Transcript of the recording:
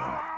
Ah!